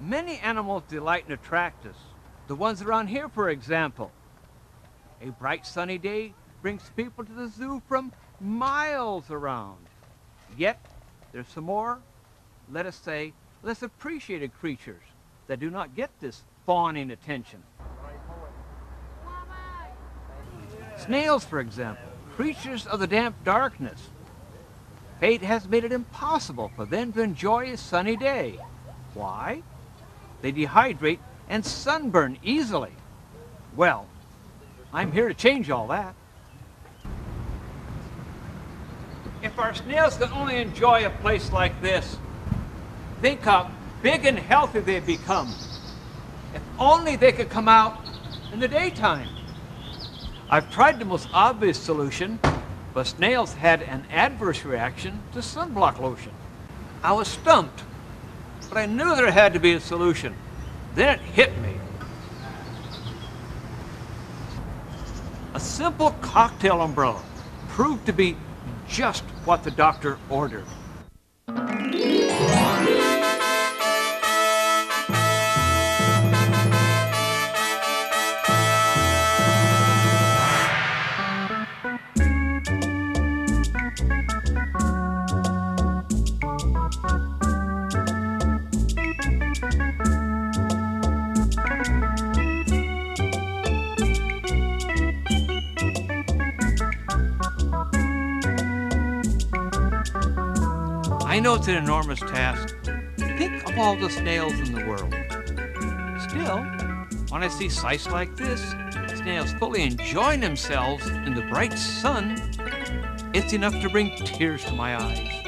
Many animals delight and attract us. The ones around here, for example. A bright sunny day brings people to the zoo from miles around. Yet, there's some more, let us say, less appreciated creatures that do not get this fawning attention. Snails, for example, creatures of the damp darkness. Fate has made it impossible for them to enjoy a sunny day. Why? They dehydrate and sunburn easily. Well, I'm here to change all that. If our snails could only enjoy a place like this, think how big and healthy they'd become. If only they could come out in the daytime. I've tried the most obvious solution, but snails had an adverse reaction to sunblock lotion. I was stumped, but I knew there had to be a solution. Then it hit me. A simple cocktail umbrella proved to be just what the doctor ordered. I know it's an enormous task. Think of all the snails in the world. Still, when I see sights like this, snails fully enjoying themselves in the bright sun, it's enough to bring tears to my eyes.